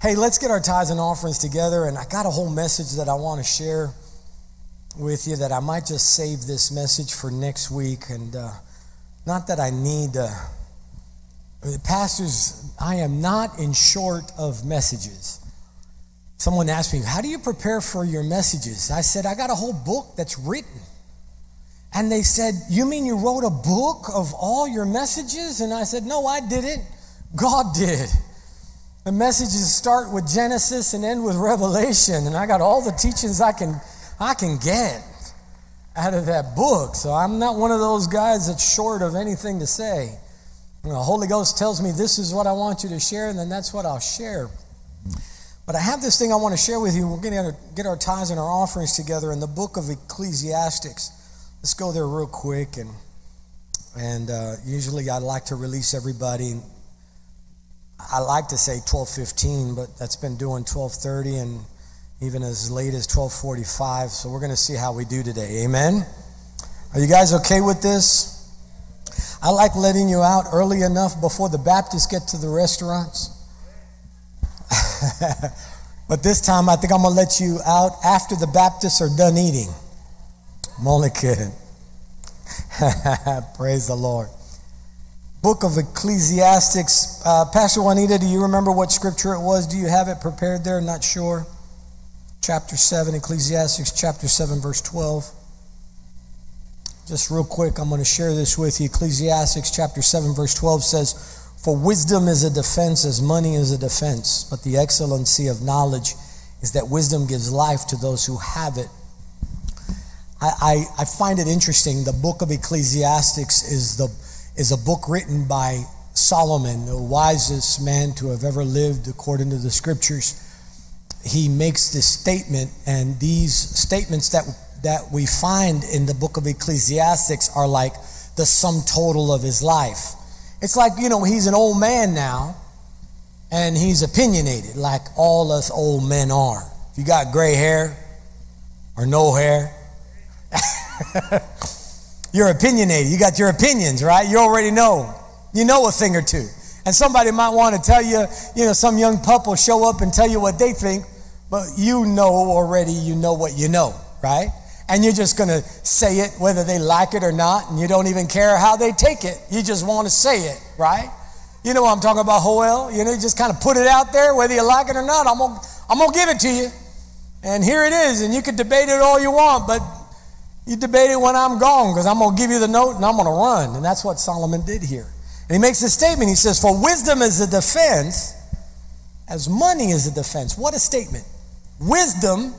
Hey, let's get our tithes and offerings together. And I got a whole message that I want to share with you that I might just save this message for next week. And uh, not that I need, uh, pastors, I am not in short of messages. Someone asked me, How do you prepare for your messages? I said, I got a whole book that's written. And they said, You mean you wrote a book of all your messages? And I said, No, I didn't. God did. The messages start with Genesis and end with Revelation, and I got all the teachings I can I can get out of that book. So I'm not one of those guys that's short of anything to say. the Holy Ghost tells me this is what I want you to share, and then that's what I'll share. But I have this thing I want to share with you. We're going to get our tithes and our offerings together in the book of Ecclesiastics. Let's go there real quick, and and uh, usually I like to release everybody I like to say 12:15, but that's been doing 12:30 and even as late as 12:45. So we're going to see how we do today. Amen. Are you guys okay with this? I like letting you out early enough before the Baptists get to the restaurants. but this time I think I'm going to let you out after the Baptists are done eating. I'm only kidding. Praise the Lord book of Ecclesiastics. Uh, Pastor Juanita, do you remember what scripture it was? Do you have it prepared there? Not sure. Chapter 7, Ecclesiastics chapter 7, verse 12. Just real quick, I'm going to share this with you. Ecclesiastics chapter 7, verse 12 says, For wisdom is a defense as money is a defense, but the excellency of knowledge is that wisdom gives life to those who have it. I, I, I find it interesting. The book of Ecclesiastics is the is a book written by Solomon, the wisest man to have ever lived according to the scriptures. He makes this statement, and these statements that, that we find in the book of Ecclesiastics are like the sum total of his life. It's like, you know, he's an old man now, and he's opinionated, like all us old men are. If you got gray hair or no hair, You're opinionated. You got your opinions, right? You already know. You know a thing or two. And somebody might want to tell you, you know, some young pup will show up and tell you what they think, but you know already, you know what you know, right? And you're just going to say it whether they like it or not, and you don't even care how they take it. You just want to say it, right? You know what I'm talking about, Joel? You know, you just kind of put it out there, whether you like it or not. I'm going to I'm going to give it to you. And here it is, and you can debate it all you want, but you debate it when I'm gone because I'm going to give you the note and I'm going to run. And that's what Solomon did here. And he makes a statement. He says, For wisdom is a defense, as money is a defense. What a statement. Wisdom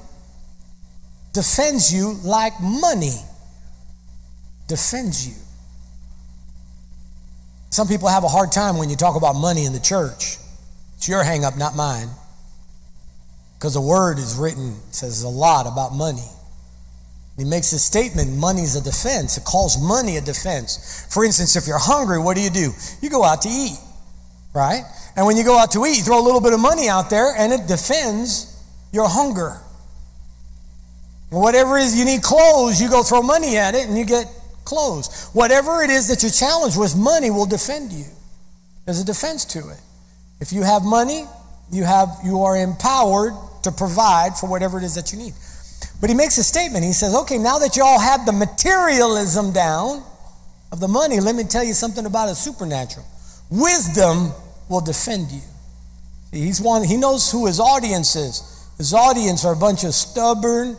defends you like money defends you. Some people have a hard time when you talk about money in the church. It's your hang up, not mine. Because the word is written, says a lot about money. He makes a statement money's a defense. It calls money a defense. For instance, if you're hungry, what do you do? You go out to eat, right? And when you go out to eat, you throw a little bit of money out there and it defends your hunger. Whatever it is you need clothes, you go throw money at it and you get clothes. Whatever it is that you're challenged with, money will defend you. There's a defense to it. If you have money, you have you are empowered to provide for whatever it is that you need. But he makes a statement. He says, okay, now that you all have the materialism down of the money, let me tell you something about a supernatural. Wisdom will defend you. He's one, he knows who his audience is. His audience are a bunch of stubborn,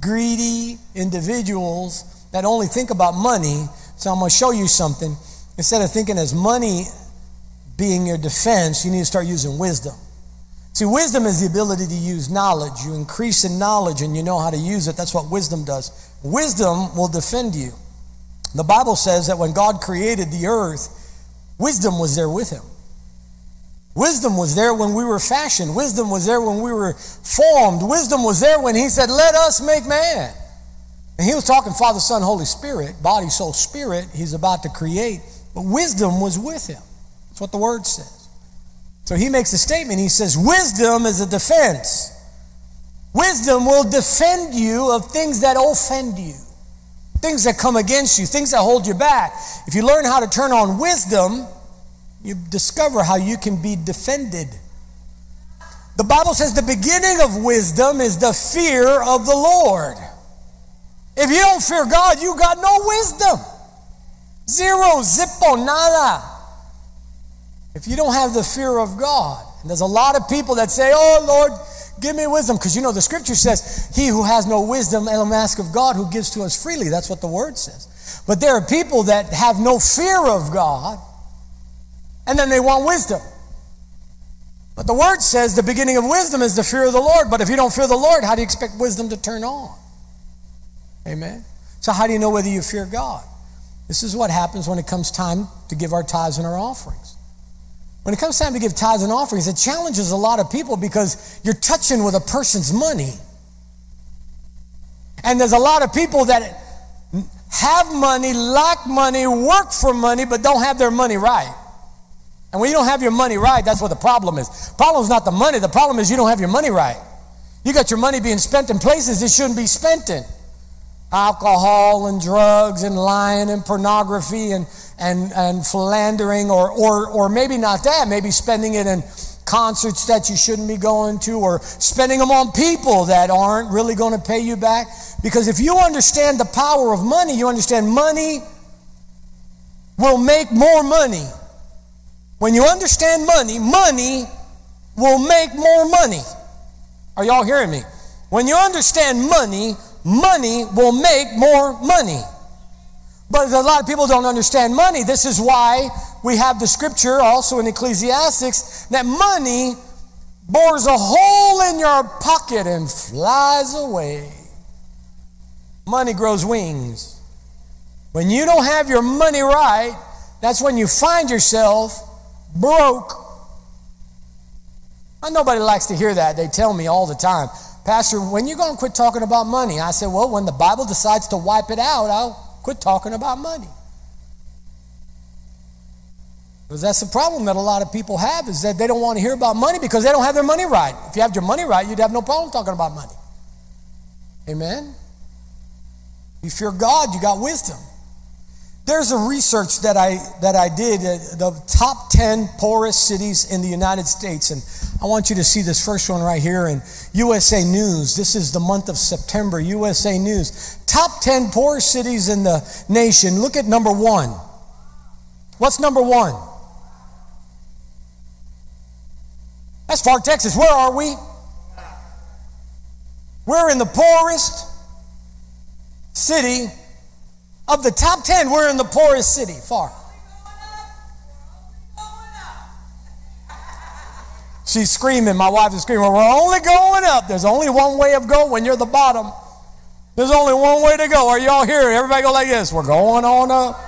greedy individuals that only think about money. So I'm going to show you something. Instead of thinking as money being your defense, you need to start using wisdom. See, wisdom is the ability to use knowledge. You increase in knowledge and you know how to use it. That's what wisdom does. Wisdom will defend you. The Bible says that when God created the earth, wisdom was there with him. Wisdom was there when we were fashioned. Wisdom was there when we were formed. Wisdom was there when he said, Let us make man. And he was talking Father, Son, Holy Spirit, body, soul, spirit. He's about to create. But wisdom was with him. That's what the word says. So he makes a statement. He says, Wisdom is a defense. Wisdom will defend you of things that offend you, things that come against you, things that hold you back. If you learn how to turn on wisdom, you discover how you can be defended. The Bible says the beginning of wisdom is the fear of the Lord. If you don't fear God, you got no wisdom. Zero, zippo, nada. If you don't have the fear of God, and there's a lot of people that say, Oh Lord, give me wisdom. Because you know, the scripture says, He who has no wisdom, will ask of God who gives to us freely. That's what the word says. But there are people that have no fear of God, and then they want wisdom. But the word says the beginning of wisdom is the fear of the Lord. But if you don't fear the Lord, how do you expect wisdom to turn on? Amen. So, how do you know whether you fear God? This is what happens when it comes time to give our tithes and our offerings. When it comes time to give tithes and offerings, it challenges a lot of people because you're touching with a person's money. And there's a lot of people that have money, lack money, work for money, but don't have their money right. And when you don't have your money right, that's what the problem is. Problem is not the money. The problem is you don't have your money right. You got your money being spent in places it shouldn't be spent in. Alcohol and drugs and lying and pornography and, and, and philandering or, or, or maybe not that, maybe spending it in concerts that you shouldn't be going to or spending them on people that aren't really going to pay you back. Because if you understand the power of money, you understand money will make more money when you understand money, money will make more money. Are y'all hearing me? When you understand money, money will make more money. But a lot of people don't understand money. This is why we have the scripture also in Ecclesiastics that money bores a hole in your pocket and flies away. Money grows wings. When you don't have your money right, that's when you find yourself broke. And nobody likes to hear that. They tell me all the time, Pastor, when you going to quit talking about money? I said, Well, when the Bible decides to wipe it out, I'll quit talking about money. Because that's the problem that a lot of people have is that they don't want to hear about money because they don't have their money right. If you have your money right, you'd have no problem talking about money. Amen? If You fear God, you got wisdom. There's a research that I, that I did, uh, the top 10 poorest cities in the United States. And I want you to see this first one right here in USA News. This is the month of September, USA News. Top 10 poorest cities in the nation. Look at number one. What's number one? That's Pharr, Texas. Where are we? We're in the poorest city of the top 10, we're in the poorest city, Pharr. She's screaming, my wife is screaming, we're only going up. There's only one way of going when you're the bottom. There's only one way to go. Are y'all here? Everybody go like this. We're going on up.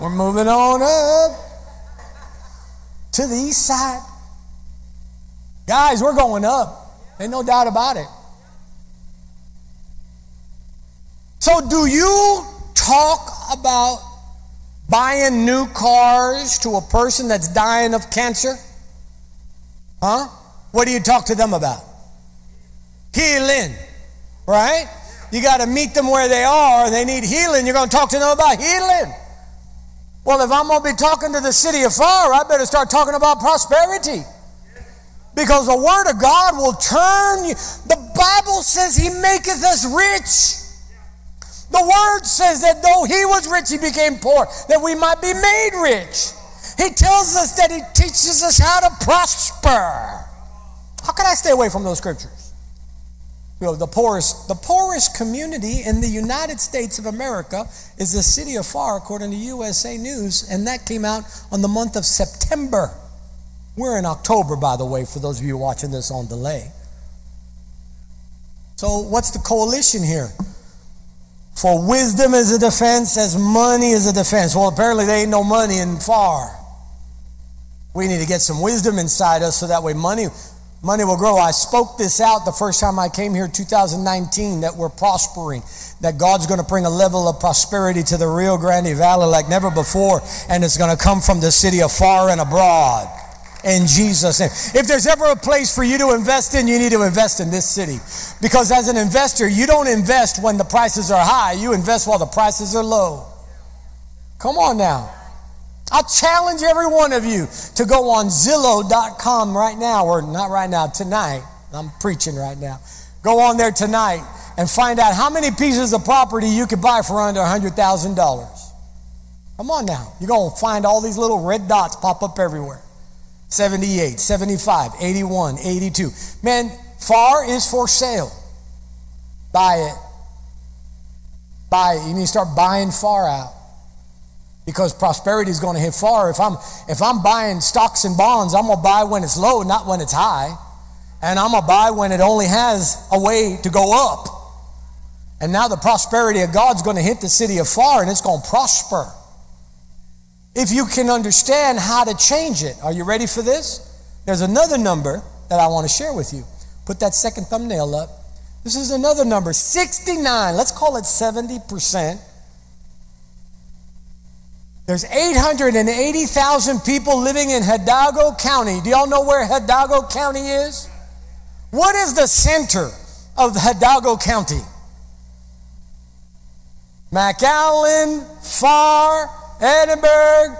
We're moving on up to the east side. Guys, we're going up. Ain't no doubt about it. So, do you talk about buying new cars to a person that's dying of cancer? Huh? What do you talk to them about? Healing, right? You got to meet them where they are. They need healing. You're going to talk to them about healing. Well, if I'm going to be talking to the city of Pharr, I better start talking about prosperity. Because the Word of God will turn you. The Bible says He maketh us rich the word says that though he was rich, he became poor, that we might be made rich. He tells us that he teaches us how to prosper. How can I stay away from those scriptures? You know, the poorest, the poorest community in the United States of America is the city of Pharr, according to USA News, and that came out on the month of September. We're in October, by the way, for those of you watching this on delay. So, what's the coalition here? For wisdom is a defense as money is a defense. Well, apparently there ain't no money in Pharr. We need to get some wisdom inside us so that way money, money will grow. I spoke this out the first time I came here 2019 that we're prospering, that God's going to bring a level of prosperity to the Rio Grande Valley like never before, and it's going to come from the city of Pharr and abroad in Jesus' name. If there's ever a place for you to invest in, you need to invest in this city. Because as an investor, you don't invest when the prices are high, you invest while the prices are low. Come on now. I challenge every one of you to go on Zillow.com right now, or not right now, tonight. I'm preaching right now. Go on there tonight and find out how many pieces of property you could buy for under $100,000. Come on now. You're going to find all these little red dots pop up everywhere 78, 75, 81, 82. Man, Pharr is for sale. Buy it. Buy it. You need to start buying Pharr out because prosperity is going to hit Pharr. If I'm if I'm buying stocks and bonds, I'm gonna buy when it's low, not when it's high, and I'm gonna buy when it only has a way to go up. And now the prosperity of God's going to hit the city of Pharr, and it's going to prosper. If you can understand how to change it, are you ready for this? There's another number that I want to share with you. Put that second thumbnail up. This is another number 69. Let's call it 70%. There's 880,000 people living in Hidalgo County. Do y'all know where Hidalgo County is? What is the center of Hidalgo County? McAllen, Pharr, Edinburg,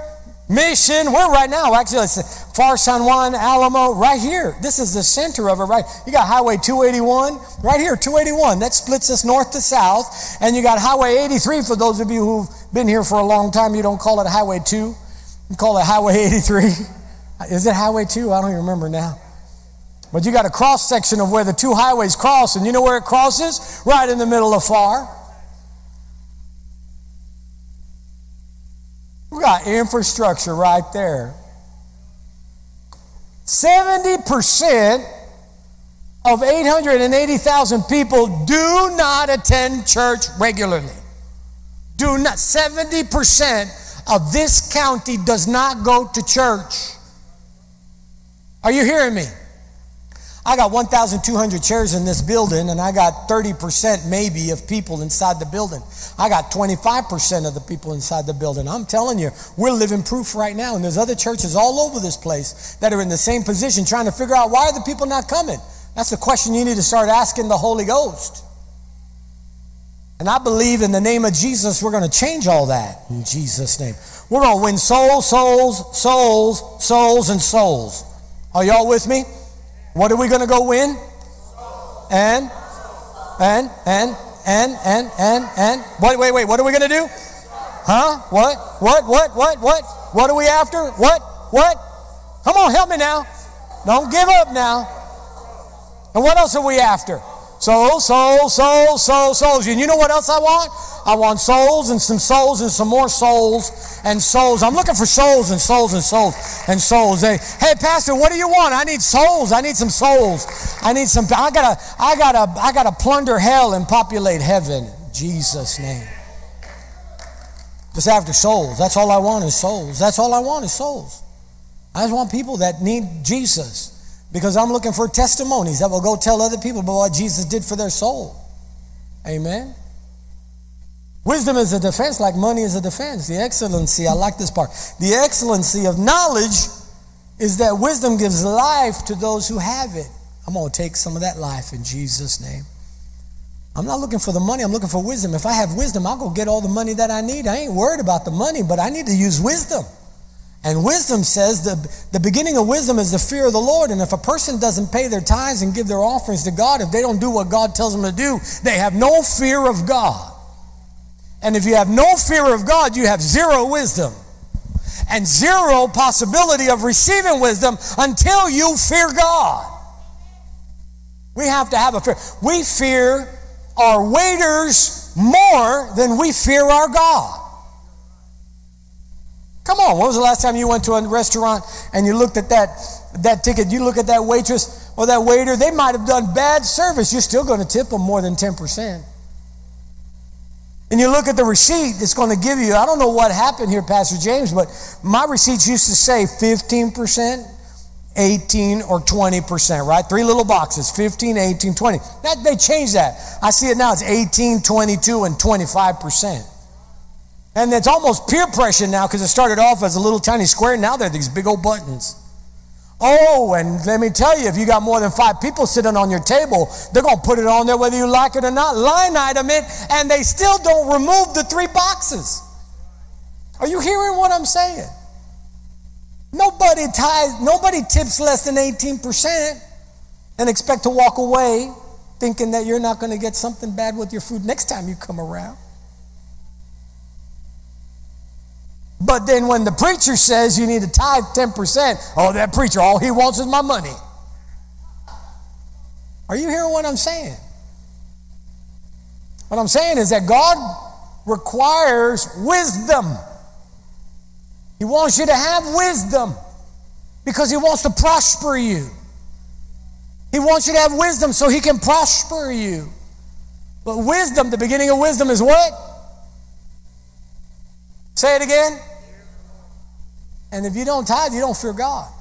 Mission. Where right now? Actually, it's Pharr San Juan, Alamo, right here. This is the center of it, right? You got Highway 281, right here, 281. That splits us north to south. And you got Highway 83 for those of you who've been here for a long time. You don't call it Highway 2, you call it Highway 83. Is it Highway 2? I don't even remember now. But you got a cross section of where the two highways cross, and you know where it crosses? Right in the middle of Pharr. We got infrastructure right there. 70% of 880,000 people do not attend church regularly. Do not. 70% of this county does not go to church. Are you hearing me? I got 1,200 chairs in this building, and I got 30% maybe of people inside the building. I got 25% of the people inside the building. I'm telling you, we're living proof right now. And there's other churches all over this place that are in the same position trying to figure out why are the people not coming? That's the question you need to start asking the Holy Ghost. And I believe in the name of Jesus, we're going to change all that in Jesus' name. We're going to win souls, souls, souls, souls, and souls. Are y'all with me? What are we going to go win? And, and, and, and, and, and, and. Wait, wait, wait. What are we going to do? Huh? What? What? What? What? What? What are we after? What? What? Come on, help me now. Don't give up now. And what else are we after? Souls, souls, souls, souls, souls. And you know what else I want? I want souls and some souls and some more souls and souls. I'm looking for souls and souls and souls and souls. Hey, hey, Pastor, what do you want? I need souls. I need some souls. I need some. I gotta, I gotta, I gotta plunder hell and populate heaven. Jesus' name. Just after souls. That's all I want is souls. That's all I want is souls. I just want people that need Jesus because I'm looking for testimonies that will go tell other people about what Jesus did for their soul. Amen. Wisdom is a defense like money is a defense. The excellency, I like this part. The excellency of knowledge is that wisdom gives life to those who have it. I'm going to take some of that life in Jesus' name. I'm not looking for the money, I'm looking for wisdom. If I have wisdom, I'll go get all the money that I need. I ain't worried about the money, but I need to use wisdom. And wisdom says the, the beginning of wisdom is the fear of the Lord. And if a person doesn't pay their tithes and give their offerings to God, if they don't do what God tells them to do, they have no fear of God. And if you have no fear of God, you have zero wisdom and zero possibility of receiving wisdom until you fear God. We have to have a fear. We fear our waiters more than we fear our God. Come on, when was the last time you went to a restaurant and you looked at that, that ticket? You look at that waitress or that waiter, they might have done bad service. You're still going to tip them more than 10%. And you look at the receipt, it's going to give you, I don't know what happened here, Pastor James, but my receipts used to say 15%, 18 or 20%, right? Three little boxes, 15, 18, 20. That, they changed that. I see it now, it's 18, 22, and 25%. And it's almost peer pressure now because it started off as a little tiny square. Now they're these big old buttons. Oh, and let me tell you, if you got more than five people sitting on your table, they're going to put it on there whether you like it or not, line item it, and they still don't remove the three boxes. Are you hearing what I'm saying? Nobody ties, nobody tips less than 18% and expect to walk away thinking that you're not going to get something bad with your food next time you come around. But then when the preacher says you need to tithe 10%, oh, that preacher, all he wants is my money. Are you hearing what I'm saying? What I'm saying is that God requires wisdom. He wants you to have wisdom because He wants to prosper you. He wants you to have wisdom so He can prosper you. But wisdom, the beginning of wisdom is what? Say it again. And if you don't tithe, you don't fear God.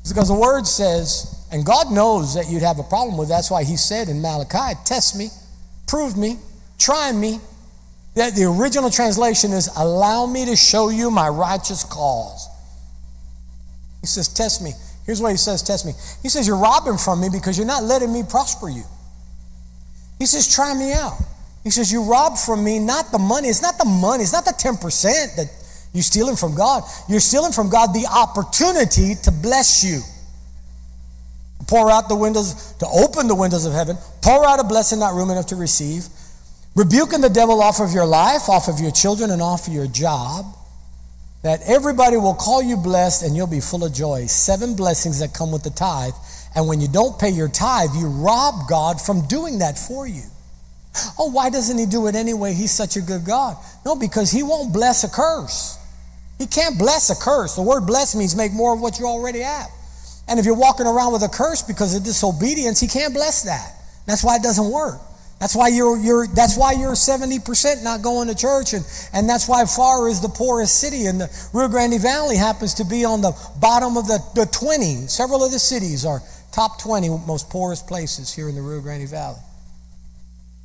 It's because the word says, and God knows that you'd have a problem with. That's why He said in Malachi, "Test me, prove me, try me." That the original translation is, "Allow me to show you my righteous cause." He says, "Test me." Here's what He says: "Test me." He says, "You're robbing from me because you're not letting me prosper you." He says, "Try me out." He says, You rob from me not the money. It's not the money. It's not the 10% that you're stealing from God. You're stealing from God the opportunity to bless you. Pour out the windows, to open the windows of heaven, pour out a blessing not room enough to receive, rebuking the devil off of your life, off of your children, and off of your job. That everybody will call you blessed and you'll be full of joy. Seven blessings that come with the tithe. And when you don't pay your tithe, you rob God from doing that for you. Oh, why doesn't He do it anyway? He's such a good God. No, because He won't bless a curse. He can't bless a curse. The word bless means make more of what you already have. And if you're walking around with a curse because of disobedience, he can't bless that. That's why it doesn't work. That's why you're, you're that's why you're 70% not going to church and, and that's why Pharr is the poorest city and the Rio Grande Valley happens to be on the bottom of the, the 20. Several of the cities are top 20 most poorest places here in the Rio Grande Valley.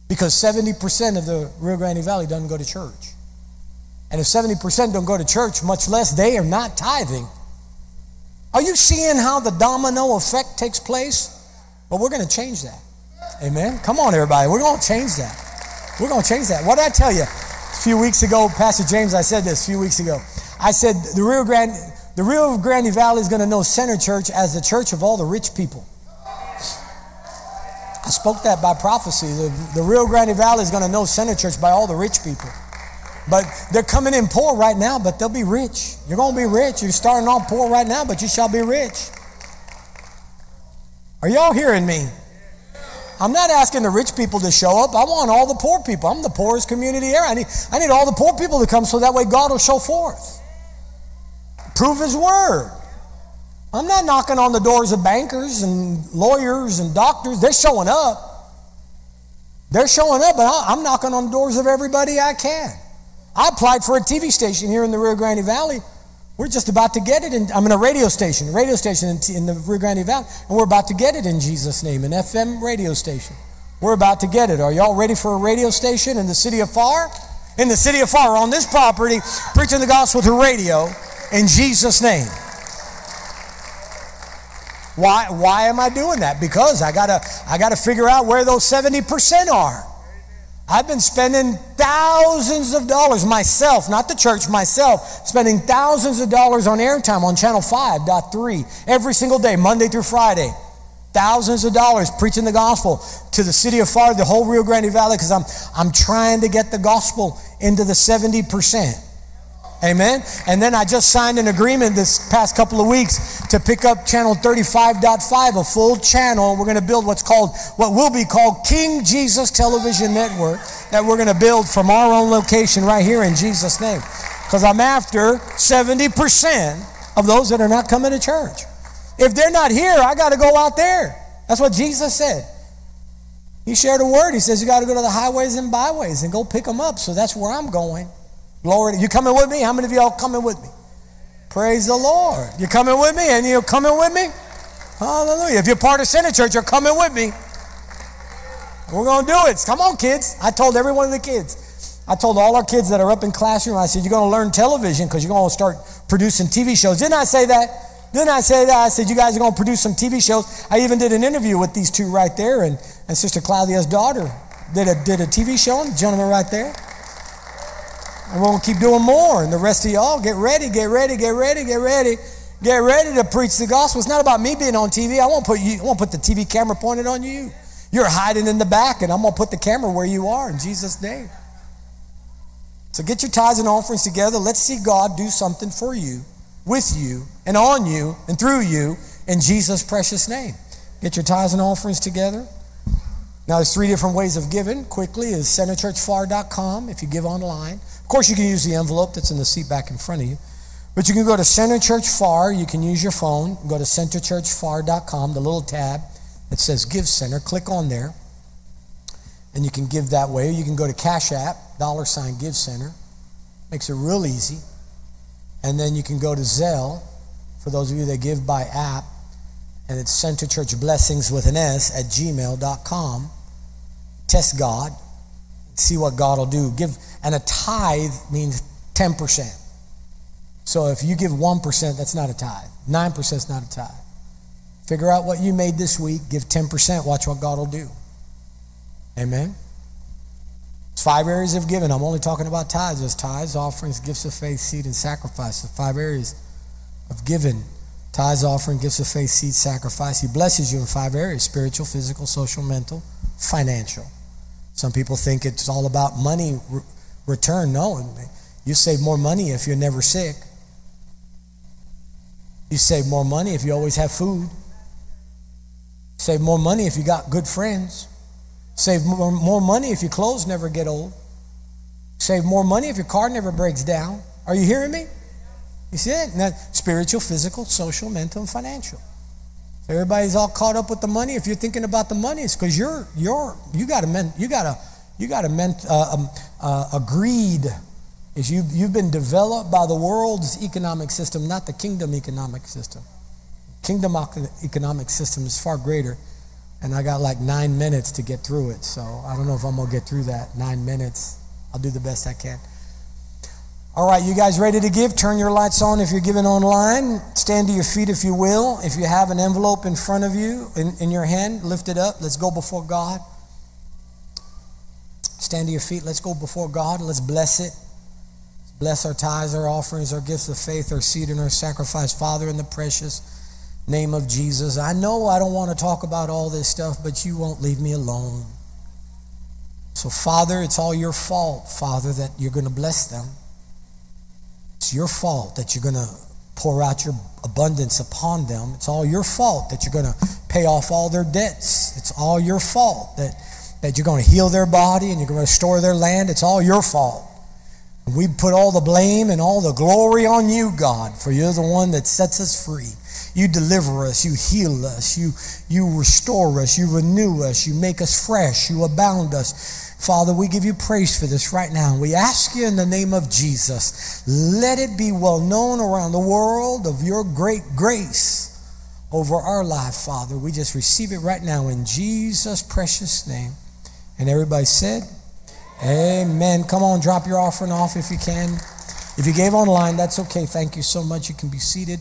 Because 70% of the Rio Grande Valley doesn't go to church. And if 70% don't go to church, much less they are not tithing. Are you seeing how the domino effect takes place? But we're going to change that. Amen. Come on, everybody. We're going to change that. We're going to change that. What did I tell you? A few weeks ago, Pastor James, I said this a few weeks ago. I said the Rio Grande, the Rio Grande Valley is going to know Center Church as the church of all the rich people. I spoke that by prophecy. The, the Rio Grande Valley is going to know Center Church by all the rich people. But they're coming in poor right now, but they'll be rich. You're going to be rich. You're starting off poor right now, but you shall be rich. Are y'all hearing me? I'm not asking the rich people to show up. I want all the poor people. I'm the poorest community here. I need, I need all the poor people to come so that way God will show forth. Prove His word. I'm not knocking on the doors of bankers and lawyers and doctors. They're showing up. They're showing up, but I'm knocking on the doors of everybody I can. I applied for a TV station here in the Rio Grande Valley. We're just about to get it. In, I'm in a radio station, radio station in, in the Rio Grande Valley, and we're about to get it in Jesus' name, an FM radio station. We're about to get it. Are y'all ready for a radio station in the city of Pharr? In the city of Pharr, on this property, preaching the gospel through radio in Jesus' name. Why, why am I doing that? Because I gotta, I gotta figure out where those 70% are. I've been spending thousands of dollars myself, not the church, myself, spending thousands of dollars on airtime on channel 5.3 every single day, Monday through Friday. Thousands of dollars preaching the gospel to the city of Pharr, the whole Rio Grande Valley, because I'm, I'm trying to get the gospel into the 70%. Amen. And then I just signed an agreement this past couple of weeks to pick up channel 35.5, a full channel. We're going to build what's called, what will be called King Jesus Television Network that we're going to build from our own location right here in Jesus' name. Because I'm after 70% of those that are not coming to church. If they're not here, I got to go out there. That's what Jesus said. He shared a word. He says, You got to go to the highways and byways and go pick them up. So that's where I'm going. Glory. You coming with me? How many of y'all coming with me? Praise the Lord. You coming with me? And you coming with me? Hallelujah. If you're part of Center Church, you're coming with me. We're going to do it. Come on, kids. I told every one of the kids. I told all our kids that are up in classroom, I said, you're going to learn television because you're going to start producing TV shows. Didn't I say that? Didn't I say that? I said, you guys are going to produce some TV shows. I even did an interview with these two right there, and, and Sister Claudia's daughter did a, did a TV show, and the gentleman right there. And we're going to keep doing more. And the rest of y'all, get ready, get ready, get ready, get ready. Get ready to preach the gospel. It's not about me being on TV. I won't put you, I won't put the TV camera pointed on you. You're hiding in the back, and I'm gonna put the camera where you are in Jesus' name. So get your tithes and offerings together. Let's see God do something for you, with you, and on you, and through you in Jesus' precious name. Get your tithes and offerings together. Now, there's three different ways of giving. Quickly is centerchurchfar.com if you give online. Of course, you can use the envelope that's in the seat back in front of you. But you can go to Center Church Pharr. You can use your phone. Go to centerchurchfar.com, the little tab that says Give Center. Click on there. And you can give that way. Or you can go to Cash App, dollar sign Give Center. Makes it real easy. And then you can go to Zelle, for those of you that give by app. And it's Center Church Blessings with an S at gmail.com. Test God. See what God will do. Give and a tithe means 10%. So if you give 1%, that's not a tithe. 9% is not a tithe. Figure out what you made this week, give 10%, watch what God will do. Amen. It's five areas of giving. I'm only talking about tithes. There's tithes, offerings, gifts of faith, seed, and sacrifice. The five areas of giving. Tithes, offering, gifts of faith, seed, sacrifice. He blesses you in five areas spiritual, physical, social, mental, financial. Some people think it's all about money return. No, you save more money if you're never sick. You save more money if you always have food. Save more money if you got good friends. Save more, more money if your clothes never get old. Save more money if your car never breaks down. Are you hearing me? You see it? Now, spiritual, physical, social, mental, and financial. Everybody's all caught up with the money. If you're thinking about the money, it's because you're you're you got a you got a you got a, ment, uh, um, uh, a greed is you, you've been developed by the world's economic system, not the kingdom economic system. Kingdom economic system is far greater, and I got like nine minutes to get through it. So I don't know if I'm gonna get through that nine minutes. I'll do the best I can. All right, you guys ready to give? Turn your lights on if you're giving online. Stand to your feet if you will. If you have an envelope in front of you, in, in your hand, lift it up. Let's go before God. Stand to your feet. Let's go before God. Let's bless it. Bless our tithes, our offerings, our gifts of faith, our seed, and our sacrifice. Father, in the precious name of Jesus, I know I don't want to talk about all this stuff, but you won't leave me alone. So, Father, it's all your fault, Father, that you're going to bless them. It's your fault that you're going to pour out your abundance upon them. It's all your fault that you're going to pay off all their debts. It's all your fault that, that you're going to heal their body and you're going to restore their land. It's all your fault. We put all the blame and all the glory on you, God, for you're the one that sets us free. You deliver us, you heal us, you, you restore us, you renew us, you make us fresh, you abound us. Father, we give you praise for this right now. We ask you in the name of Jesus, let it be well known around the world of your great grace over our life, Father. We just receive it right now in Jesus' precious name. And everybody said, Amen. Come on, drop your offering off if you can. If you gave online, that's okay. Thank you so much. You can be seated.